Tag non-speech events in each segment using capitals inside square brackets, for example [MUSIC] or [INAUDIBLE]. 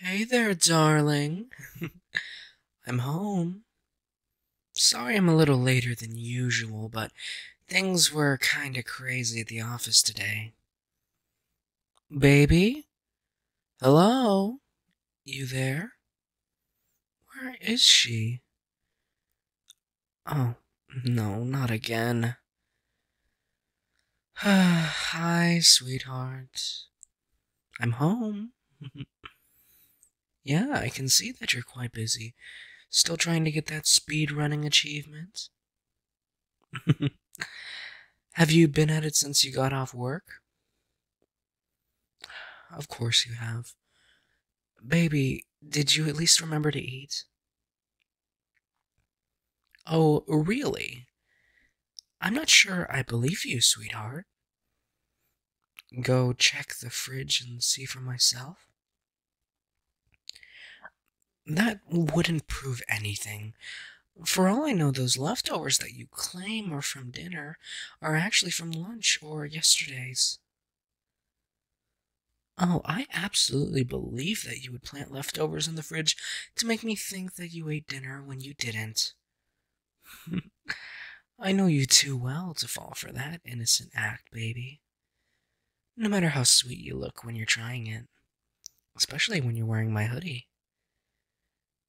Hey there, darling. [LAUGHS] I'm home. Sorry I'm a little later than usual, but things were kinda crazy at the office today. Baby? Hello? You there? Where is she? Oh, no, not again. [SIGHS] Hi, sweetheart. I'm home. [LAUGHS] yeah, I can see that you're quite busy. Still trying to get that speed running achievement? [LAUGHS] Have you been at it since you got off work? Of course you have. Baby, did you at least remember to eat? Oh, really? I'm not sure I believe you, sweetheart. Go check the fridge and see for myself? That wouldn't prove anything. For all I know, those leftovers that you claim are from dinner are actually from lunch or yesterday's. Oh, I absolutely believe that you would plant leftovers in the fridge to make me think that you ate dinner when you didn't. [LAUGHS] I know you too well to fall for that innocent act, baby. No matter how sweet you look when you're trying it, especially when you're wearing my hoodie.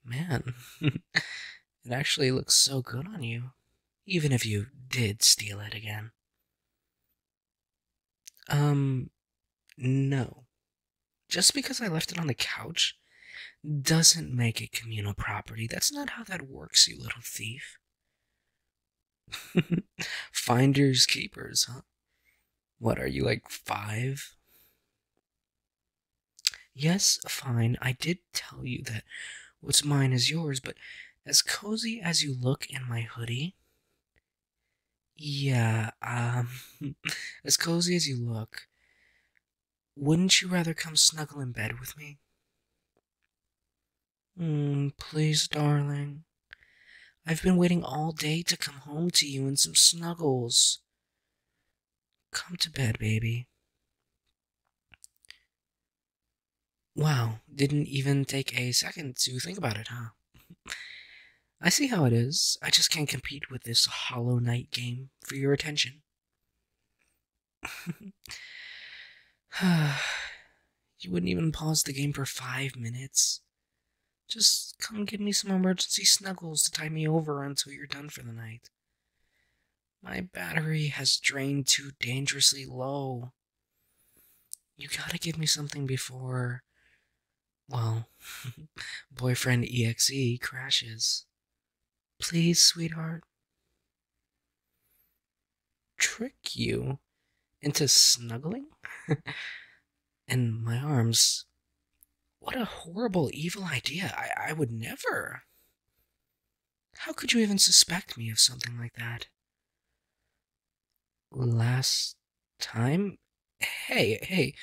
Man, [LAUGHS] it actually looks so good on you, even if you did steal it again. Um, no. Just because I left it on the couch doesn't make it communal property. That's not how that works, you little thief. [LAUGHS] Finders keepers, huh? What are you like five? Yes, fine. I did tell you that what's mine is yours, but as cozy as you look in my hoodie. Yeah, um, [LAUGHS] as cozy as you look, wouldn't you rather come snuggle in bed with me? Mm, please, darling. I've been waiting all day to come home to you and some snuggles. Come to bed, baby. Wow, didn't even take a second to think about it, huh? I see how it is. I just can't compete with this Hollow Knight game for your attention. [SIGHS] you wouldn't even pause the game for five minutes. Just come give me some emergency snuggles to tie me over until you're done for the night. My battery has drained too dangerously low. You gotta give me something before. Well, [LAUGHS] boyfriend EXE crashes. Please, sweetheart. Trick you into snuggling? [LAUGHS] In my arms what a horrible, evil idea. I, I would never. How could you even suspect me of something like that? Last time? Hey, hey,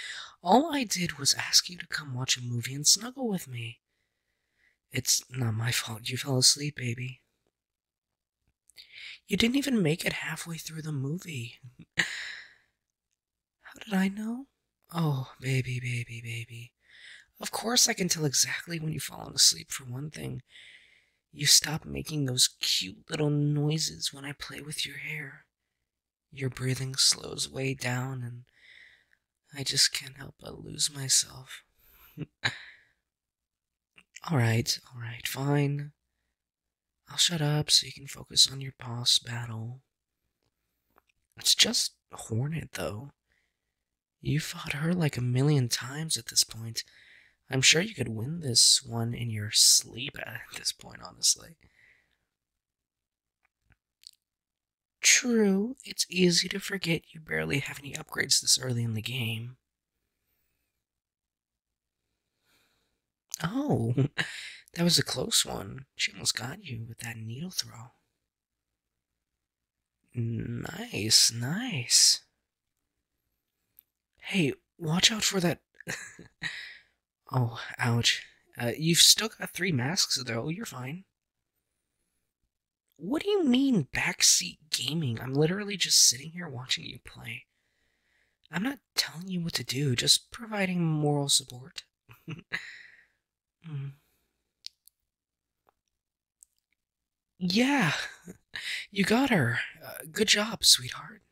all I did was ask you to come watch a movie and snuggle with me. It's not my fault you fell asleep, baby. You didn't even make it halfway through the movie. How did I know? Oh, baby, baby, baby. Of course, I can tell exactly when you've fallen asleep, for one thing. You stop making those cute little noises when I play with your hair. Your breathing slows way down, and I just can't help but lose myself. [LAUGHS] alright, alright, fine. I'll shut up so you can focus on your boss battle. It's just Hornet, though. You fought her like a million times at this point. I'm sure you could win this one in your sleep at this point, honestly. True, it's easy to forget you barely have any upgrades this early in the game. Oh, [LAUGHS] that was a close one. She almost got you with that needle throw. Nice, nice. Hey, watch out for that. [LAUGHS] Oh, ouch. Uh, you've still got three masks, though. You're fine. What do you mean backseat gaming? I'm literally just sitting here watching you play. I'm not telling you what to do, just providing moral support. Yeah, you got her. Uh, good job, sweetheart.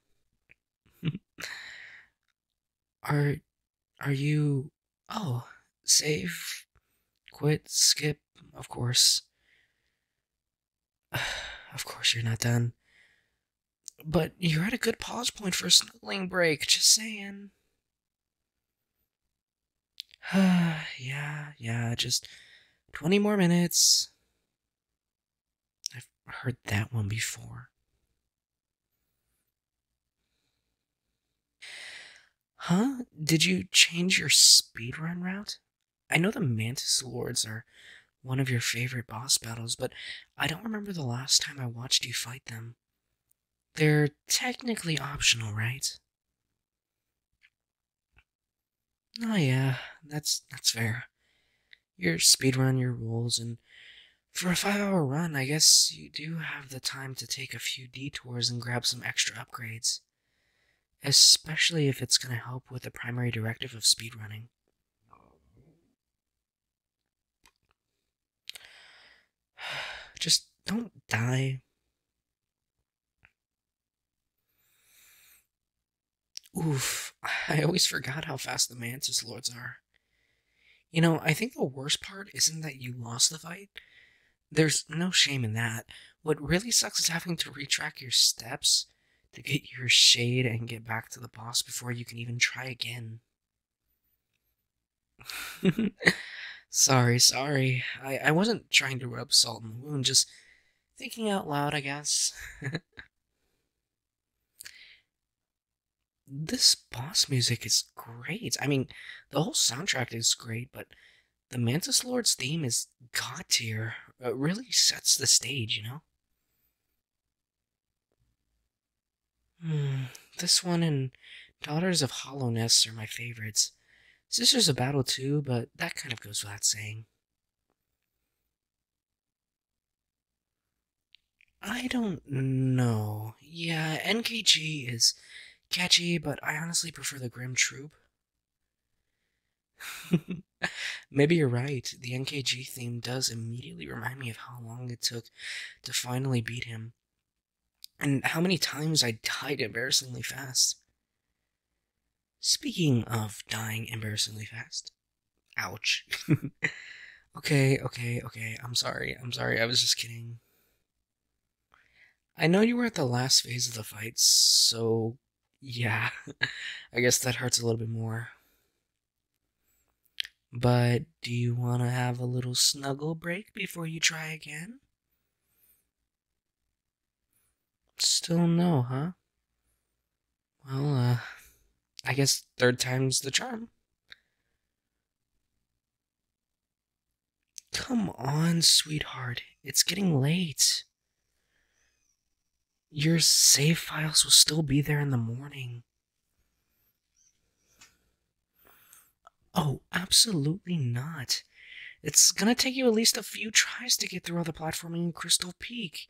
are are you Oh, save, quit, skip, of course of course you're not done. But you're at a good pause point for a snuggling break, just saying. [SIGHS] yeah, yeah, just 20 more minutes. I've heard that one before. Huh? Did you change your speedrun route? I know the Mantis Lords are one of your favorite boss battles, but I don't remember the last time I watched you fight them. They're technically optional, right? Oh yeah, that's that's fair. Your speedrun your rules, and for a five-hour run, I guess you do have the time to take a few detours and grab some extra upgrades especially if it's going to help with the primary directive of speedrunning. Just don't die. Oof, I always forgot how fast the Mantis Lords are. You know, I think the worst part isn't that you lost the fight. There's no shame in that. What really sucks is having to retrack your steps to get your shade and get back to the boss before you can even try again. [LAUGHS] sorry, sorry. I, I wasn't trying to rub salt in the wound, just thinking out loud, I guess. [LAUGHS] this boss music is great. I mean, the whole soundtrack is great, but the Mantis Lord's theme is god tier. It really sets the stage, you know? Hmm, this one and Daughters of Hallownest are my favorites. Sisters of Battle too, but that kind of goes without saying. I don't know. Yeah, NKG is catchy, but I honestly prefer the Grimm Troupe. [LAUGHS] Maybe you're right. The NKG theme does immediately remind me of how long it took to finally beat him and how many times I died embarrassingly fast. Speaking of dying embarrassingly fast, ouch. [LAUGHS] okay, okay, okay, I'm sorry, I'm sorry, I was just kidding. I know you were at the last phase of the fight, so yeah, [LAUGHS] I guess that hurts a little bit more. But do you want to have a little snuggle break before you try again? Still no, huh? Well, uh, I guess third time's the charm. Come on, sweetheart. It's getting late. Your save files will still be there in the morning. Oh, absolutely not. It's gonna take you at least a few tries to get through all the platforming in Crystal Peak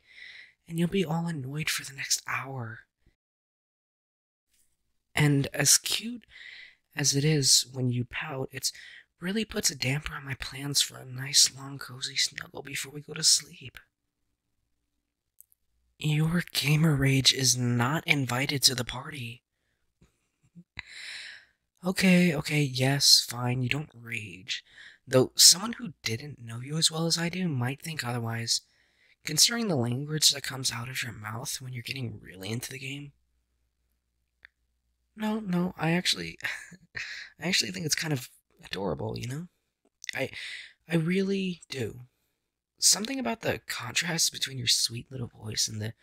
and you'll be all annoyed for the next hour. And as cute as it is when you pout, it really puts a damper on my plans for a nice, long, cozy snuggle before we go to sleep. Your gamer rage is not invited to the party. okay, okay, yes, fine, you don't rage. Though someone who didn't know you as well as I do might think otherwise considering the language that comes out of your mouth when you're getting really into the game. No, no, I actually [LAUGHS] I actually think it's kind of adorable, you know? I I really do. Something about the contrast between your sweet little voice and the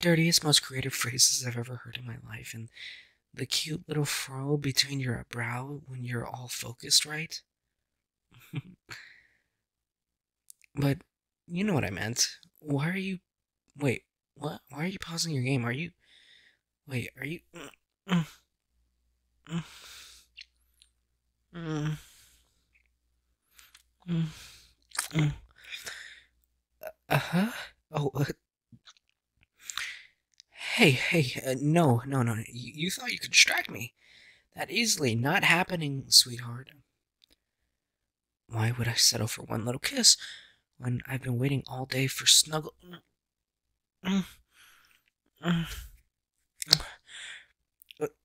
dirtiest, most creative [LAUGHS] phrases I've ever heard in my life, and the cute little fro between your brow when you're all focused right. [LAUGHS] but you know what I meant. Why are you. Wait, what? Why are you pausing your game? Are you. Wait, are you. [CLEARS THROAT] Mm, mm, mm, mm, mm. Uh huh. Oh. Uh, hey, hey. Uh, no, no, no. You, you thought you could distract me. That easily not happening, sweetheart. Why would I settle for one little kiss? when I've been waiting all day for snuggle.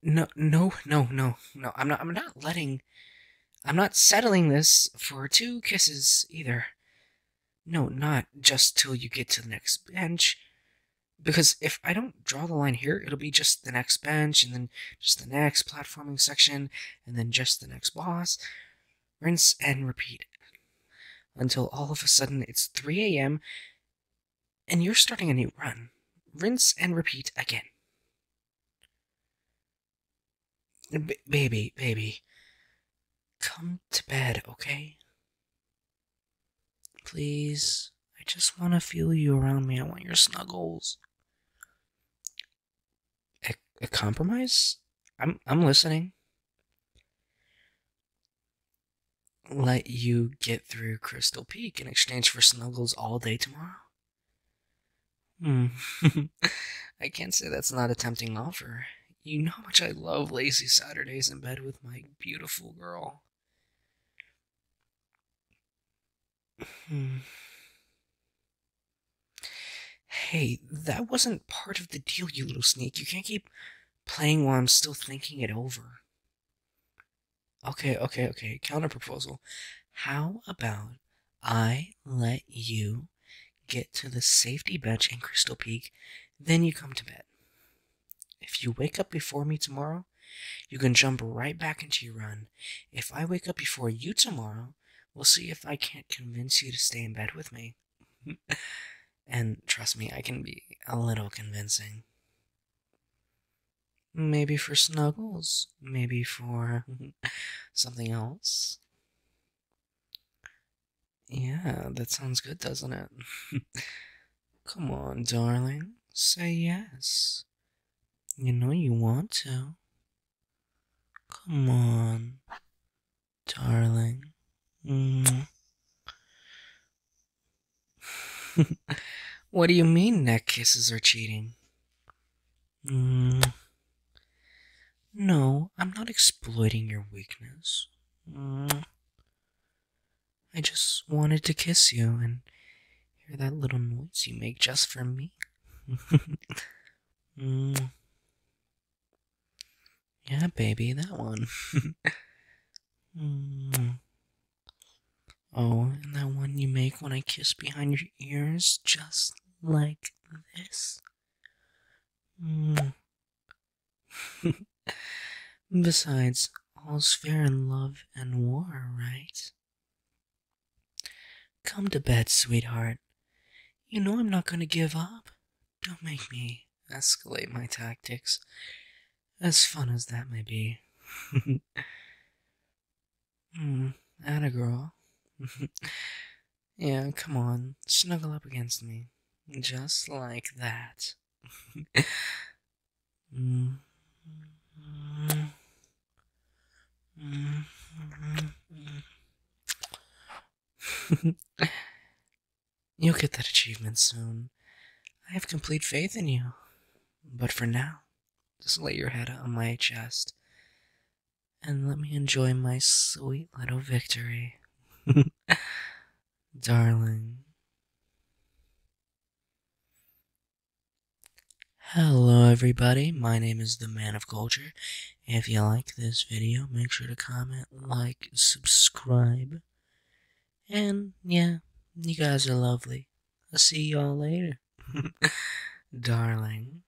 No, no, no, no, no. I'm not. I'm not letting. I'm not settling this for two kisses either. No, not just till you get to the next bench. Because if I don't draw the line here, it'll be just the next bench, and then just the next platforming section, and then just the next boss. Rinse and repeat. Until all of a sudden it's 3 a.m. and you're starting a new run. Rinse and repeat again. B- baby, baby. Come to bed, okay? Please. I just want to feel you around me. I want your snuggles. A, a compromise? I'm I'm listening. Let you get through Crystal Peak in exchange for snuggles all day tomorrow? Hmm. [LAUGHS] I can't say that's not a tempting offer. You know how much I love lazy Saturdays in bed with my beautiful girl. Hmm. Hey, that wasn't part of the deal, you little sneak. You can't keep playing while I'm still thinking it over. Okay, okay, okay. Counter proposal. How about I let you get to the safety bench in Crystal Peak, then you come to bed? If you wake up before me tomorrow, you can jump right back into your run. If I wake up before you tomorrow, we'll see if I can't convince you to stay in bed with me. [LAUGHS] and trust me, I can be a little convincing. Maybe for snuggles, maybe for [LAUGHS] something else. Yeah, that sounds good, doesn't it? [LAUGHS] Come on, darling, say yes. You know you want to. Come on, darling. [LAUGHS] what do you mean neck kisses are cheating? No, I'm not exploiting your weakness. I just wanted to kiss you and hear that little noise you make just for me. mm. [LAUGHS] Yeah, baby, that one. mm. [LAUGHS] Oh, and that one you make when I kiss behind your ears, just like this. [LAUGHS] Besides, all's fair in love and war, right? Come to bed, sweetheart. You know I'm not going to give up. Don't make me escalate my tactics. As fun as that may be. [LAUGHS] Hmm, atta girl. [LAUGHS] yeah, come on, snuggle up against me. Just like that. [LAUGHS] You'll get that achievement soon. I have complete faith in you. But for now, just lay your head on my chest and let me enjoy my sweet little victory. [LAUGHS] Darling. Hello, everybody. My name is the Man of Culture. If you like this video, make sure to comment, like, subscribe. And yeah, you guys are lovely. I'll see y'all later. [LAUGHS] Darling.